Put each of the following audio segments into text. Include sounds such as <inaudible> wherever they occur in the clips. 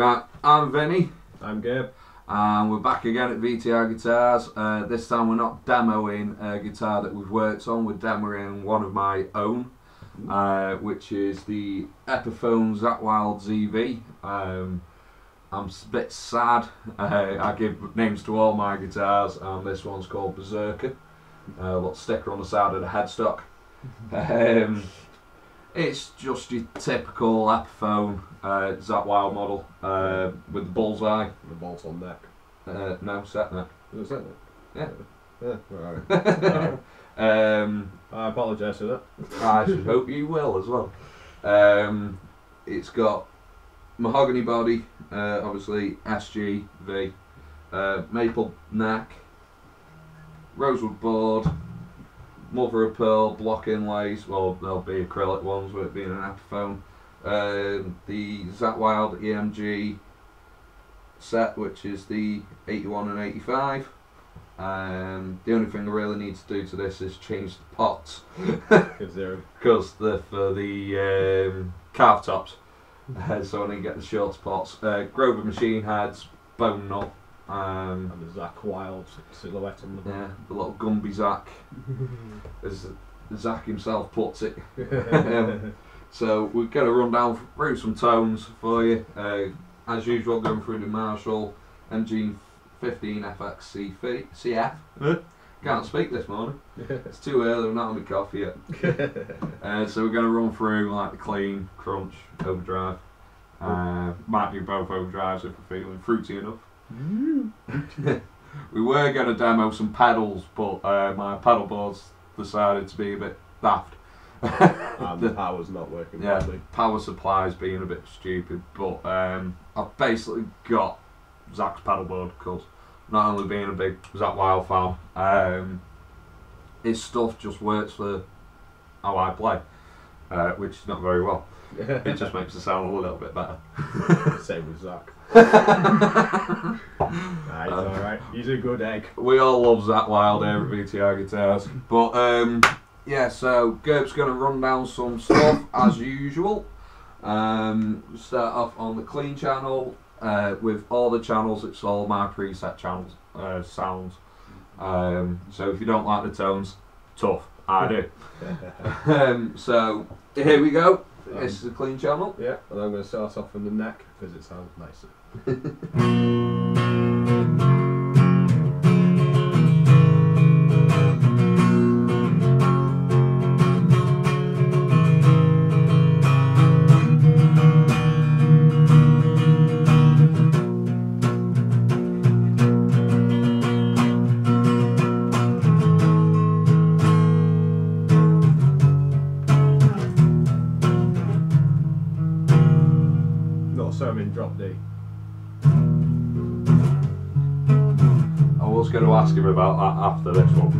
Right, I'm Vinny, I'm Gerb. and we're back again at VTR Guitars. Uh, this time we're not demoing a guitar that we've worked on, we're demoing one of my own, uh, which is the Epiphone Zakk Wylde ZV. Um, I'm a bit sad. Uh, I give names to all my guitars, and this one's called Berserker. Uh, a little sticker on the side of the headstock. <laughs> Um, it's just your typical Epiphone uh, Zakk Wylde model uh, with the bullseye. The bolt on neck. Uh, no, set neck. That it? Yeah. Yeah, right. <laughs> um, I apologise for that. I should hope you will as well. Um, it's got mahogany body, uh, obviously SGV, uh, maple neck, rosewood board, mother of pearl block inlays. Well, there'll be acrylic ones with it being an Epiphone. Um, the Zakk Wylde EMG set, which is the 81 and 85. Um, the only thing I really need to do to this is change the pots Because <laughs> they're for the um, carve tops. Uh, <laughs> so I need to get the short pots. Uh, Grover machine heads, bone nut, um, and the Zakk Wylde silhouette on the yeah, the little Gumby Zakk, <laughs> as Zakk himself puts it. <laughs> <laughs> Um, so we're going to run down through some tones for you. Uh, as usual, going through the Marshall MG15 FX CF. Can't speak this morning. It's too early, I'm not on my coffee yet. Uh, so we're going to run through like the clean, crunch, overdrive. Uh, might do both overdrives if we're feeling fruity enough. <laughs> we were going to demo some pedals, but uh, my pedal boards decided to be a bit daft. <laughs> and the power's not working Yeah. properly. Power supplies being a bit stupid, but um, I've basically got Zakk's pedalboard because not only being a big Zakk Wylde fan, um, his stuff just works for how I play, uh, which is not very well. <laughs> It just makes it sound a little bit better. <laughs> Same with Zakk. <laughs> Nah, he's alright. He's a good egg. We all love Zakk Wylde here at VTR Guitars. But um, yeah, so Gerb's going to run down some stuff <coughs> as usual. Um, start off on the clean channel. Uh, with all the channels, it's all my preset channels, uh, sounds. Um, so if you don't like the tones, tough. I do. um, so here we go. Um, this is a clean channel. Yeah, and I'm going to start off from the neck because it sounds nicer. <laughs> ask him about that after this one.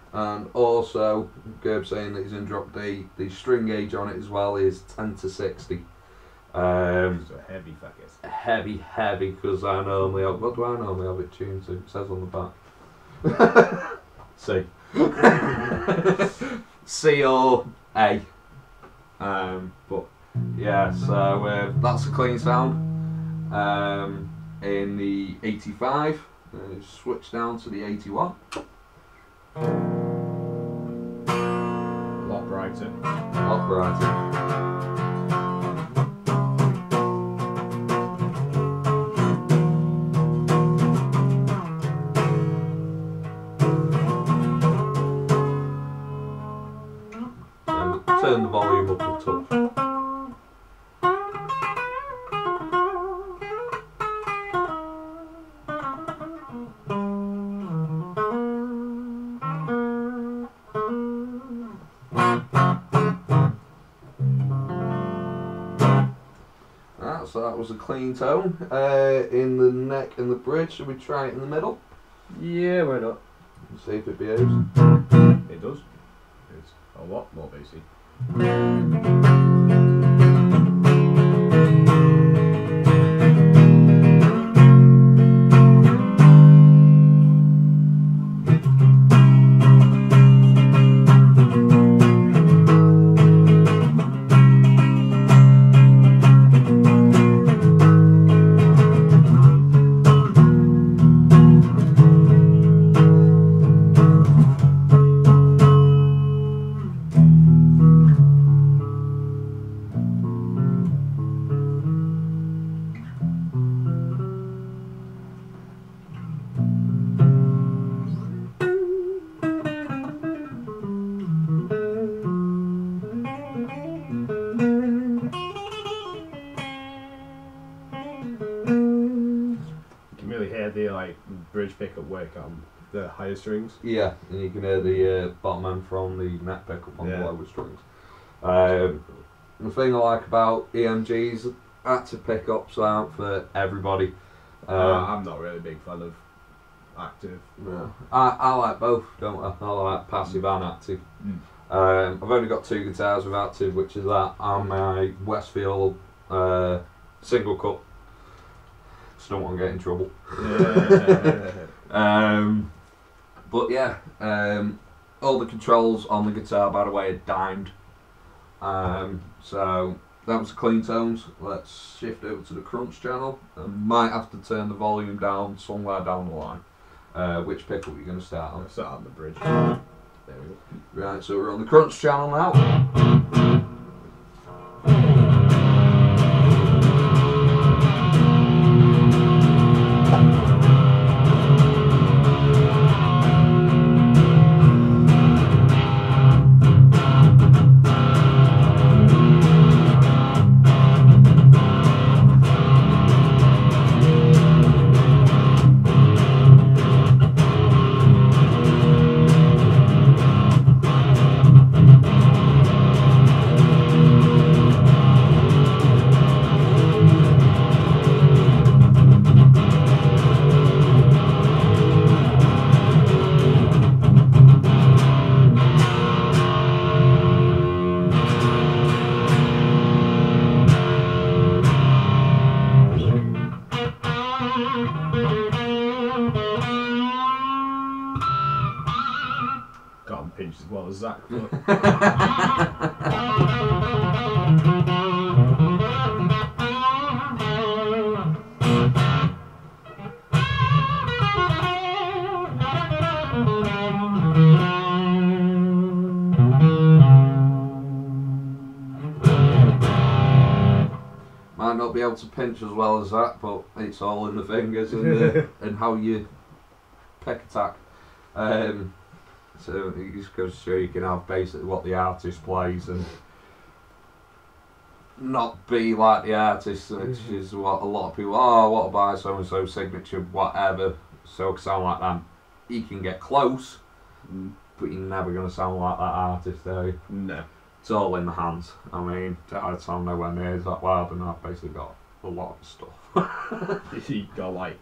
<laughs> and also, Gerb saying that he's in drop D. The string gauge on it as well is 10 to 60. Um, It's a heavy fuckers. heavy, heavy, because I normally have, what do I normally have it tuned to? It says on the back. <laughs> C. <laughs> C or A. Um, but yeah, so uh, that's a clean sound. Um, in the 85, uh, switch down to the 81. A lot brighter. Operator. And turn the volume up a touch. Was a clean tone. Uh, in the neck and the bridge, should we try it in the middle? Yeah, why not? See if it behaves. It does. It's a lot more bassy. Work on the higher strings. Yeah, and you can hear the uh, bottom end from the neck pickup on Yeah. the lower strings. Um, the thing I like about EMGs, active pickups aren't for everybody. Uh, Um, I'm not really a big fan of active. no. I, I like both, don't I? I like passive and active. Mm. Um, I've only got two guitars with active, which is that and my Westfield uh, single cut. Just don't want to get in trouble. Yeah. <laughs> Um, but yeah, um, all the controls on the guitar, by the way, are dimed. Um, so that was clean tones. Let's shift over to the crunch channel. I might have to turn the volume down somewhere down the line. Uh, which pickup are you going to start on? Start on the bridge. There we go. Right, so we're on the crunch channel now. <laughs> Might not be able to pinch as well as that, but it's all in the fingers and, the, <laughs> and how you pick attack. Um, so it just goes to show you can have basically what the artist plays and not be like the artist, which is what a lot of people. Oh, what about so and so signature, whatever. So sound like that. he can get close, mm, but you're never gonna sound like that artist, are you? no. It's all in the hands. I mean, I sound nowhere near that wild, and I've basically got a lot of stuff. <laughs> <laughs> He got like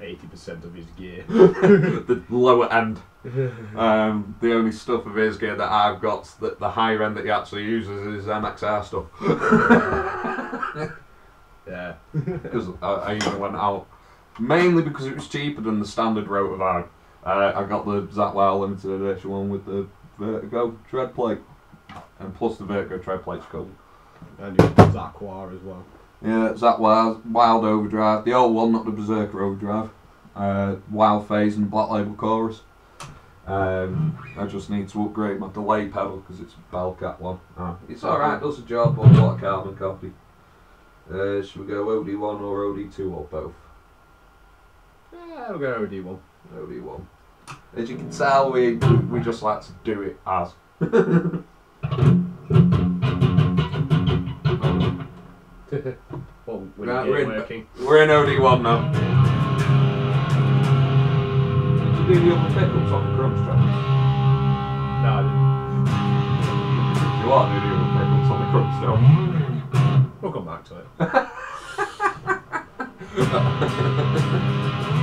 80% of his gear. <laughs> <laughs> the lower end. <laughs> Um, the only stuff of his gear that I've got that the higher end that he actually uses is MXR stuff. yeah. Because I, I even went out mainly because it was cheaper than the standard Rotovibe. Uh, I got the Zakk Wylde limited edition one with the Vertigo tread plate, and plus the Vertigo tread plate's cool. And you got Zakwa as well. Yeah, Zakk Wylde, Wylde Overdrive, the old one, not the Berserker Overdrive. Uh, Wylde Phase and Black Label Chorus. Um, I just need to upgrade my delay pedal because it's a Belcat one. Uh, it's alright, does the job, but what a carbon copy. Uh, should we go OD1 or OD2 or both? Yeah, we'll go OD1. OD1. As you can tell, we we just like to do it as. <laughs> well, Right, we're in- working. We're in OD1 now. Did you do the other pickups on the crunch track? No, I didn't. You are doing the other pickups on the crunch still. We'll come back to it. <laughs>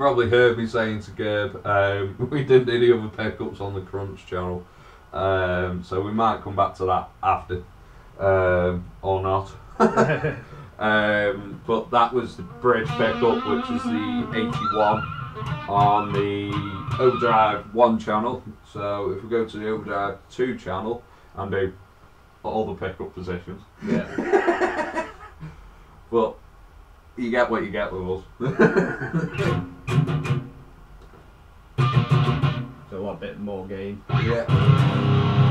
probably heard me saying to Gerb, um, <laughs> we didn't do any other pickups on the Crunch channel. Um, so we might come back to that after. Um, or not. <laughs> Um, but that was the bridge pickup, which is the 81 on the Overdrive 1 channel. So if we go to the Overdrive 2 channel and do all the pickup positions, Yeah. <laughs> but you get what you get with us. So what bit more gain? yeah.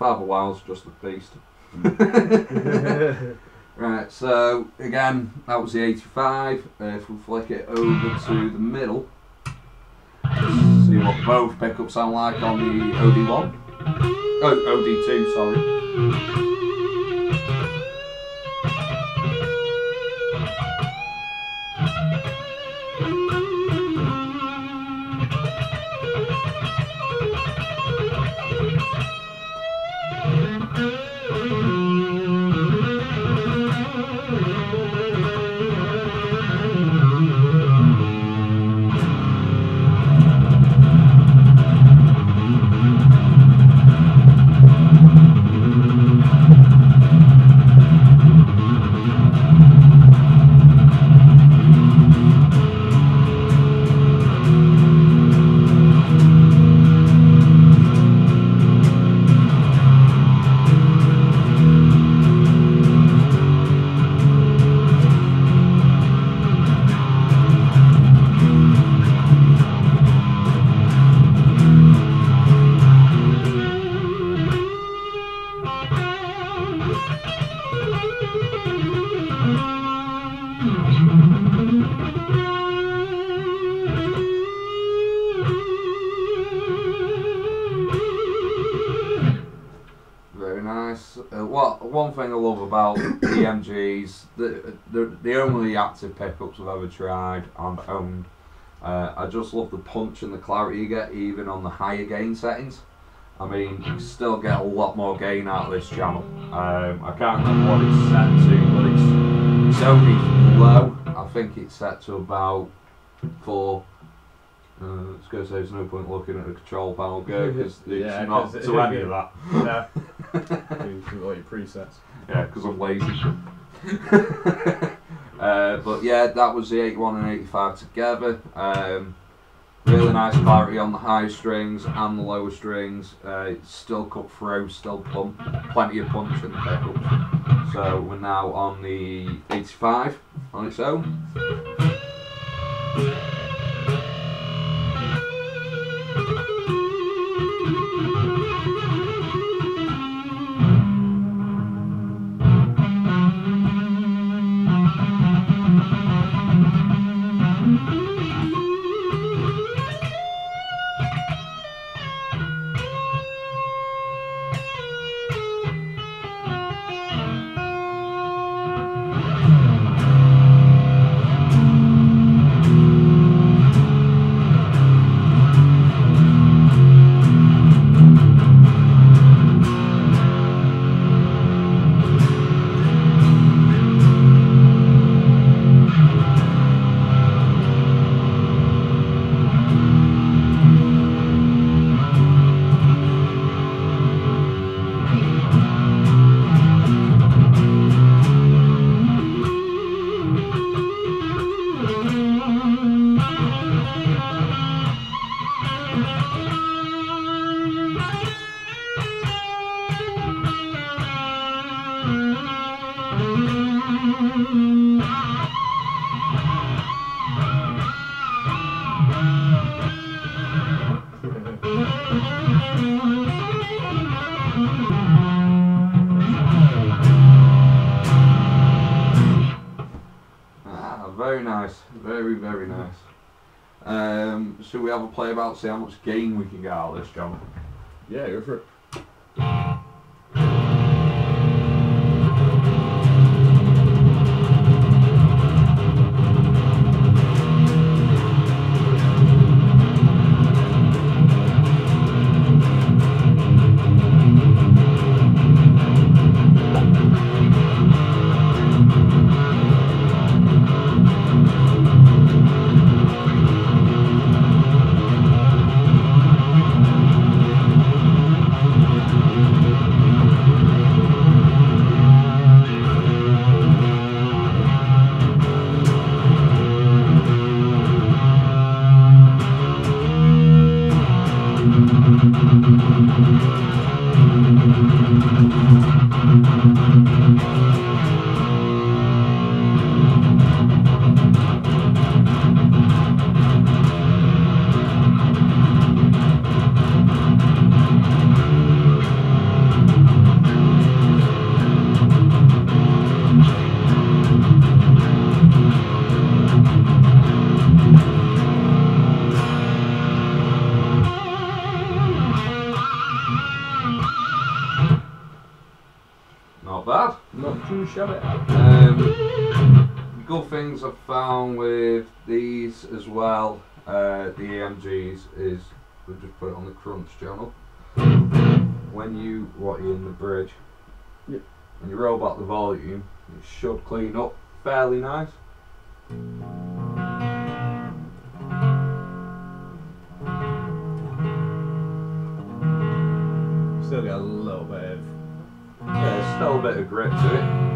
Father Wild's just a beast. <laughs> Right, so again, that was the 85. Uh, if we flick it over to the middle, see what both pickups sound like on the OD1. Oh, OD2, sorry. I EMGs, the, the the only active pickups I've ever tried and owned. Uh, I just love the punch and the clarity you get even on the higher gain settings. I mean, you still get a lot more gain out of this channel. Um, I can't remember what it's set to, but it's it's only low. I think it's set to about four. Uh, I was going to say there's no point looking at the control panel <laughs> go because it's Yeah, not to any of <laughs> that. No. <laughs> you your presets. Yeah, because I'm lazy. uh, but yeah, that was the 81 and 85 together. Um, really nice clarity on the high strings and the lower strings. Uh, still cut through, still pump, plenty of punch in the pickups. So we're now on the 85 on its own. Play about see how much gain we can get out of this, John? Yeah, go for it. Crunch hmm. channel. When you what you in the bridge, Yep. when you roll back the volume, it should clean up fairly nice. Still got a little bit of. Yeah, there's still a bit of grip to it.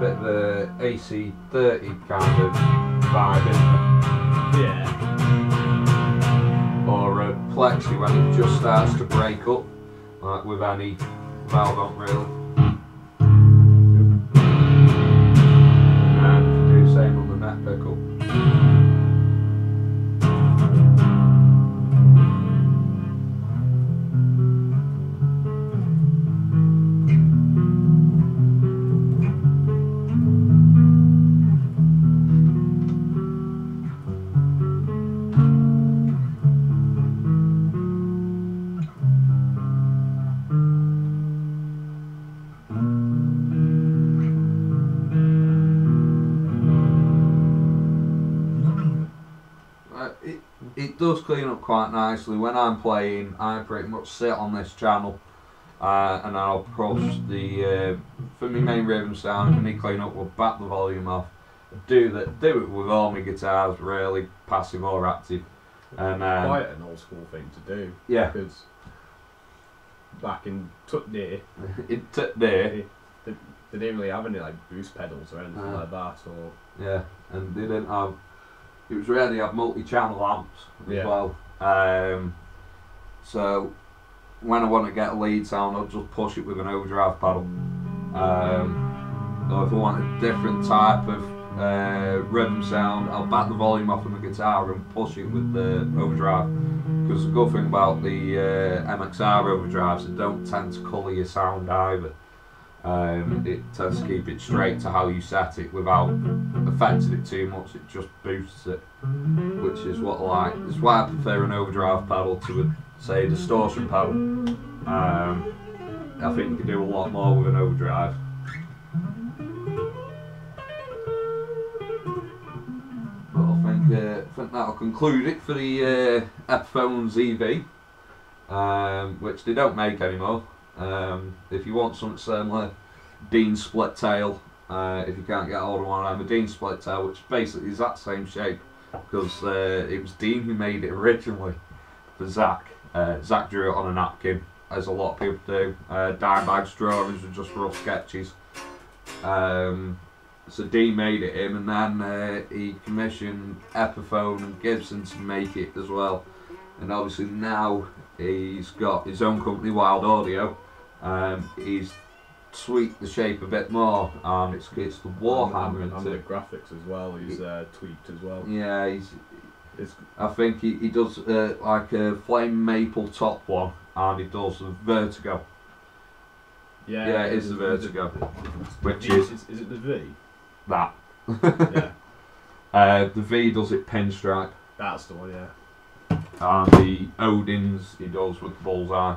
Bit of the AC30 kind of vibe, isn't Yeah. It? Or a plexi when it just starts to break up, like with any valve on really. Quite nicely. When I'm playing, I pretty much sit on this channel uh, and I'll push the, uh, for my main rhythm sound, if I clean up, we'll back the volume off. Do that, do it with all my guitars, really, passive or active. And um, Quite an old school thing to do. yeah, Because back in Tut Day, it t- there, they, they, they didn't really have any like boost pedals or anything Ah. like that. Or yeah, and they didn't have, it was rare they had multi-channel amps as Yeah. well. Um, so when I want to get a lead sound, I'll just push it with an overdrive pedal. Um, or if I want a different type of uh, rhythm sound, I'll back the volume off on the guitar and push it with the overdrive. Because the good thing about the uh, MXR overdrives, they don't tend to colour your sound either. Um, it tends to keep it straight to how you set it without affecting it too much. It just boosts it, which is what I like. It's why I prefer an overdrive pedal to a say distortion pedal. Um, I think you can do a lot more with an overdrive. But I think uh, I think that'll conclude it for the uh, Epiphones EV, um, which they don't make anymore. Um, if you want something similar, Dean split tail. Uh, if you can't get hold of one, I'm a Dean split tail, which basically is that same shape because uh, it was Dean who made it originally for Zakk. Uh, Zakk drew it on a napkin, as a lot of people do. Uh, Dimebag's drawings were just rough sketches. Um, so Dean made it him, and then uh, he commissioned Epiphone and Gibson to make it as well. And obviously now he's got his own company, Wylde Audio. Um, he's tweaked the shape a bit more, and it's it's the Warhammer and, and the graphics as well. He's uh, tweaked as well. Yeah, he's. It's I think he, he does uh, like a flame maple top one, and he does the Vertigo. yeah. Yeah, it is the Vertigo, it's- which is, is is is it the V? that. <laughs> yeah, Uh, the V does it pinstripe, that's the one. Yeah. and the Odin's he does with the bullseye,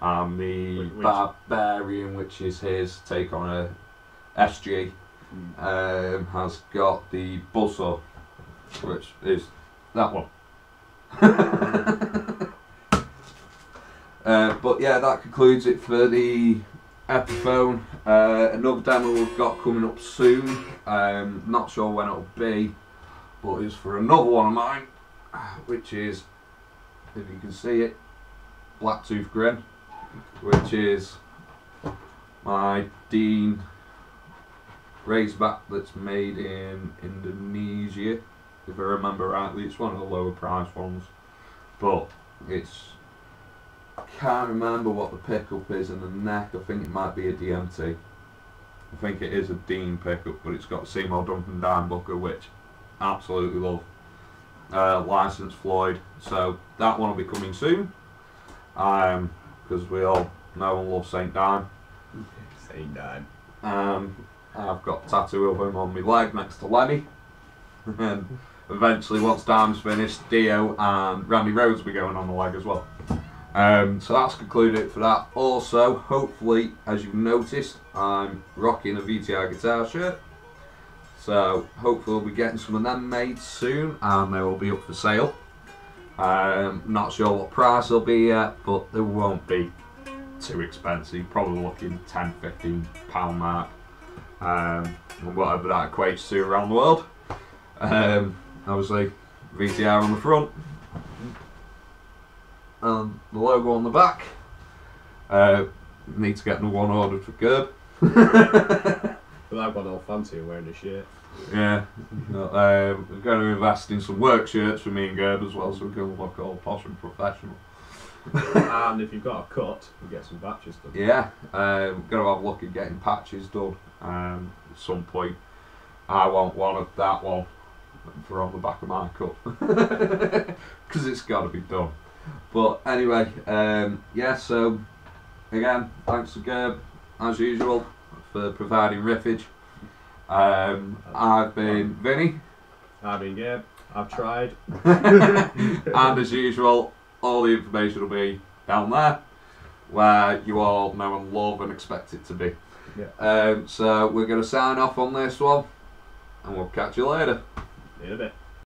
and the Which- which- Barbarian, which is his take on a SG, um, has got the buzzsaw, which is that one. <laughs> uh, but yeah, that concludes it for the Epiphone. Uh, another demo we've got coming up soon. Um, not sure when it'll be, but it's for another one of mine, which is, if you can see it, Blacktooth Grin, which is my Dean Razorback that's made in Indonesia. If I remember rightly, it's one of the lower price ones, but it's can't remember what the pickup is in the neck. I think it might be a DMT. I think it is a Dean pickup, but it's got Seymour Duncan Dimebucker, which absolutely love. Uh, licensed Floyd, so that one will be coming soon. Um, because we all know and love Saint Dime. Saint nine. Um, I've got a tattoo of him on my leg next to Lenny. and eventually, once Dime's finished, Dio and Randy Rhoads will be going on the leg as well. Um, so that's concluded it for that. Also, hopefully, as you've noticed, I'm rocking a VTR guitar shirt. So hopefully we'll be getting some of them made soon and they will be up for sale. Um, not sure what price they'll be yet, but they won't be too expensive. Probably looking 10, 15 pound mark. Um, whatever that equates to around the world. Um, obviously, VTR on the front. And the logo on the back. Uh, need to get another one ordered for Gerb. <laughs> But I've got all fancy wearing a shirt. Yeah. No, um, we're going to invest in some work shirts for me and Gerb as well, so we can look all posh and professional. and if you've got a cut, you get some patches done. Yeah, um, going to have a look at getting patches done um, at some point. I want one of that one for on the back of my cup because <laughs> it's got to be done. But anyway, um, yeah. So again, thanks to Gerb as usual for providing riffage. Um, I've been Vinny, I've been yeah, I've tried. <laughs> and as usual, all the information will be down there where you all know and love and expect it to be. Yeah. Um, so we're going to sign off on this one, and we'll catch you later. In a bit.